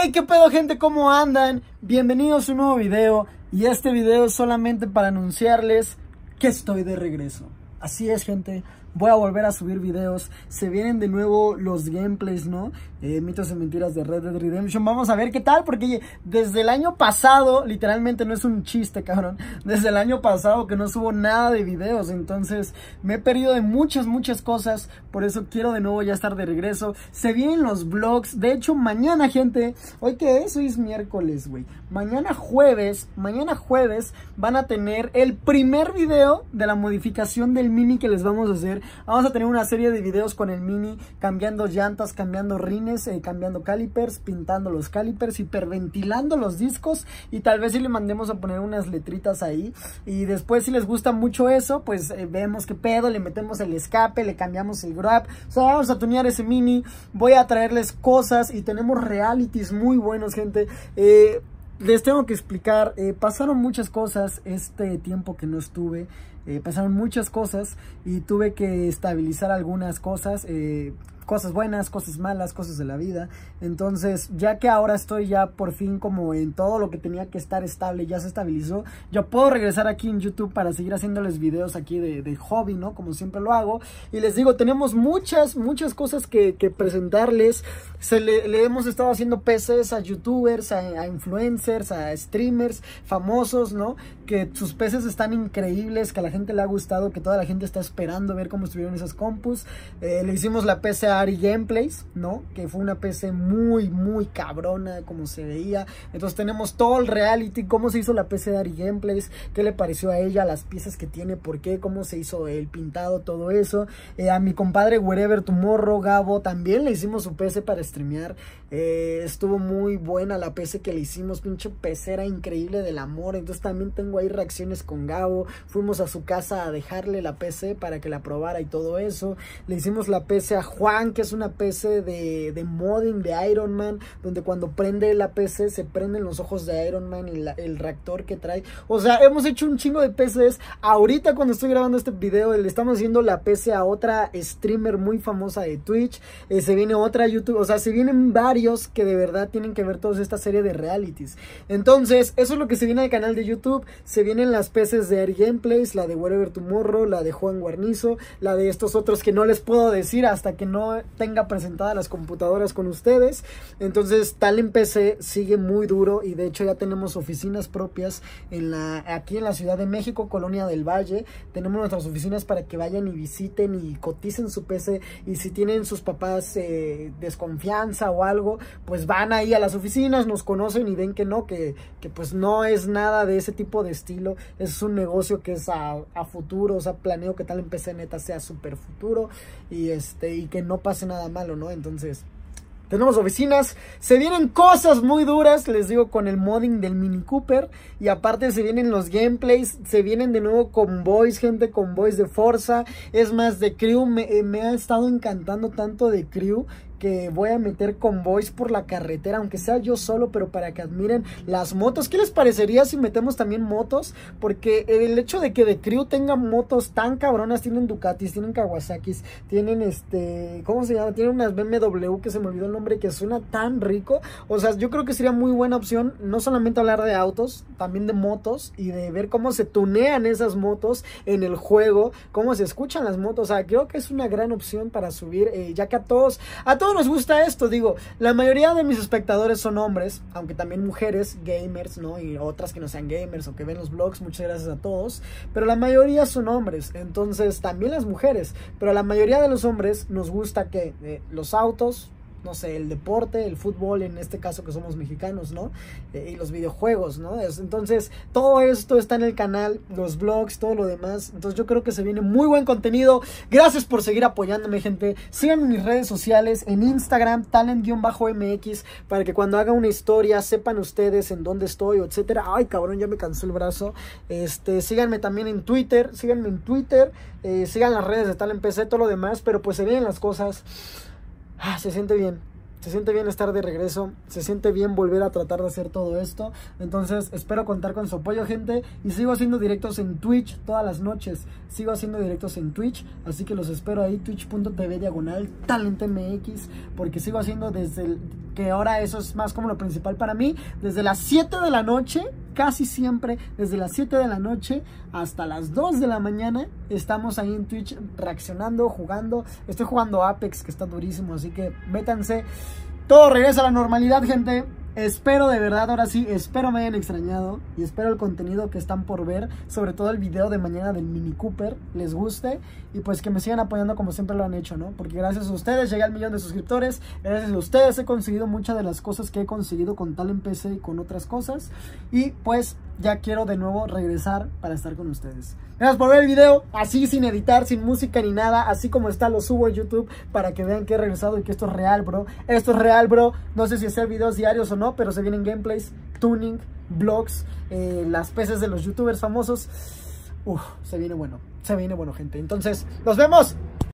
Hey, qué pedo gente, ¿cómo andan? Bienvenidos a un nuevo video y este video es solamente para anunciarles que estoy de regreso. Así es gente, voy a volver a subir videos, se vienen de nuevo los gameplays, ¿no? Eh, mitos y mentiras de Red Dead Redemption, vamos a ver qué tal, porque desde el año pasado, literalmente no es un chiste, cabrón, desde el año pasado que no subo nada de videos, entonces me he perdido de muchas, muchas cosas, por eso quiero de nuevo ya estar de regreso, se vienen los vlogs, de hecho mañana gente, hoy que es, hoy es miércoles, güey, mañana jueves, mañana jueves van a tener el primer video de la modificación del mini que les vamos a hacer, vamos a tener una serie de videos con el mini, cambiando llantas, cambiando rines, eh, cambiando calipers, pintando los calipers, hiperventilando los discos y tal vez si le mandemos a poner unas letritas ahí y después si les gusta mucho eso, pues eh, vemos qué pedo, le metemos el escape, le cambiamos el grab, o sea, vamos a tunear ese mini, voy a traerles cosas y tenemos realities muy buenos, gente. Eh, les tengo que explicar, pasaron muchas cosas este tiempo que no estuve, pasaron muchas cosas y tuve que estabilizar algunas cosas, cosas buenas, cosas malas, cosas de la vida. Entonces, ya que ahora estoy ya por fin como en todo lo que tenía que estar estable, ya se estabilizó, yo puedo regresar aquí en YouTube para seguir haciéndoles videos aquí de, hobby, ¿no? Como siempre lo hago. Y les digo, tenemos muchas, muchas cosas que, presentarles. Se le, hemos estado haciendo PCs a youtubers, a, influencers, a streamers famosos, ¿no? Que sus PCs están increíbles, que a la gente le ha gustado, que toda la gente está esperando ver cómo estuvieron esas compus. Eh, le hicimos la PC a Ari Gameplays, ¿no? Que fue una PC muy, muy cabrona, como se veía. Entonces tenemos todo el reality, cómo se hizo la PC de Ari Gameplays, qué le pareció a ella, las piezas que tiene, por qué, cómo se hizo el pintado, todo eso. Eh, a mi compadre Wherever Tomorrow, Gabo, también le hicimos su PC para streamear. Eh, estuvo muy buena la PC que le hicimos, pinche PC era increíble del amor. Entonces también tengo ahí reacciones con Gabo. Fuimos a su casa a dejarle la PC para que la probara y todo eso. Le hicimos la PC a Juan que es una PC de, de, modding de Iron Man, donde cuando prende la PC se prenden los ojos de Iron Man y el reactor que trae. O sea, hemos hecho un chingo de PCs. Ahorita cuando estoy grabando este video, le estamos haciendo la PC a otra streamer muy famosa de Twitch. Eh, se viene otra YouTube, o sea, se vienen varios que de verdad tienen que ver toda esta serie de realities. Entonces, eso es lo que se viene al canal de YouTube. Se vienen las PCs de Air Gameplays, la de Wherever Tomorrow, la de Juan Guarnizo, la de estos otros que no les puedo decir hasta que no tenga presentadas las computadoras con ustedes. Entonces, tal en PC sigue muy duro y de hecho ya tenemos oficinas propias en la, aquí en la Ciudad de México, Colonia del Valle. Tenemos nuestras oficinas para que vayan y visiten y coticen su PC y si tienen sus papás eh, desconfianza o algo, pues van ahí a las oficinas, nos conocen y ven que no, que, que pues no es nada de ese tipo de estilo. Es un negocio que es a, a futuro, o sea, planeo que tal en PC neta sea súper futuro y, este, y que no pase nada malo, ¿no? Entonces, tenemos oficinas, se vienen cosas muy duras, les digo, con el modding del Mini Cooper. Y aparte se vienen los gameplays, se vienen de nuevo con boys, gente con boys de Forza. Es más, de Crew, me, me ha estado encantando tanto de Crew que voy a meter convoys por la carretera, aunque sea yo solo, pero para que admiren las motos. ¿Qué les parecería si metemos también motos? Porque el hecho de que de Crew tenga motos tan cabronas, tienen Ducatis, tienen Kawasakis, tienen este, ¿cómo se llama? Tienen unas BMW que se me olvidó el nombre, que suena tan rico. O sea, yo creo que sería muy buena opción, no solamente hablar de autos, también de motos y de ver cómo se tunean esas motos en el juego, cómo se escuchan las motos. O sea, creo que es una gran opción para subir, eh, ya que a todos, a todos nos gusta esto, digo, la mayoría de mis espectadores son hombres, aunque también mujeres, gamers, ¿no? Y otras que no sean gamers o que ven los blogs, muchas gracias a todos, pero la mayoría son hombres, entonces también las mujeres, pero la mayoría de los hombres nos gusta que eh, los autos, no sé, el deporte, el fútbol, en este caso que somos mexicanos, ¿no? Eh, y los videojuegos, ¿no? entonces, todo esto está en el canal, los blogs, todo lo demás. Entonces, yo creo que se viene muy buen contenido. Gracias por seguir apoyándome, gente. Síganme en mis redes sociales, en Instagram, talent-mx, para que cuando haga una historia sepan ustedes en dónde estoy, etcétera. Ay, cabrón, ya me cansó el brazo. Este, síganme también en Twitter, síganme en Twitter, eh, sigan las redes de Talent PC, todo lo demás, pero pues se vienen las cosas. Ah, se siente bien. Se siente bien estar de regreso, se siente bien volver a tratar de hacer todo esto. Entonces espero contar con su apoyo, gente. Y sigo haciendo directos en Twitch todas las noches. Sigo haciendo directos en Twitch. Así que los espero ahí, twitch.tv diagonal talentmx. Porque sigo haciendo desde el que ahora eso es más como lo principal para mí. Desde las 7 de la noche, casi siempre, desde las 7 de la noche hasta las 2 de la mañana, estamos ahí en Twitch reaccionando, jugando. Estoy jugando Apex, que está durísimo, así que métanse. Todo regresa a la normalidad, gente. Espero de verdad, ahora sí, espero me hayan extrañado y espero el contenido que están por ver, sobre todo el video de mañana del Mini Cooper, les guste y pues que me sigan apoyando como siempre lo han hecho, ¿no? Porque gracias a ustedes llegué al millón de suscriptores, gracias a ustedes he conseguido muchas de las cosas que he conseguido con tal en PC y con otras cosas y pues ya quiero de nuevo regresar para estar con ustedes. Gracias por ver el video, así sin editar, sin música ni nada, así como está, lo subo a YouTube para que vean que he regresado y que esto es real, bro. Esto es real, bro. No sé si hacer videos diarios o no, pero se vienen gameplays, tuning, vlogs, eh, las peces de los youtubers famosos. Uf, se viene bueno, se viene bueno, gente. Entonces, nos vemos.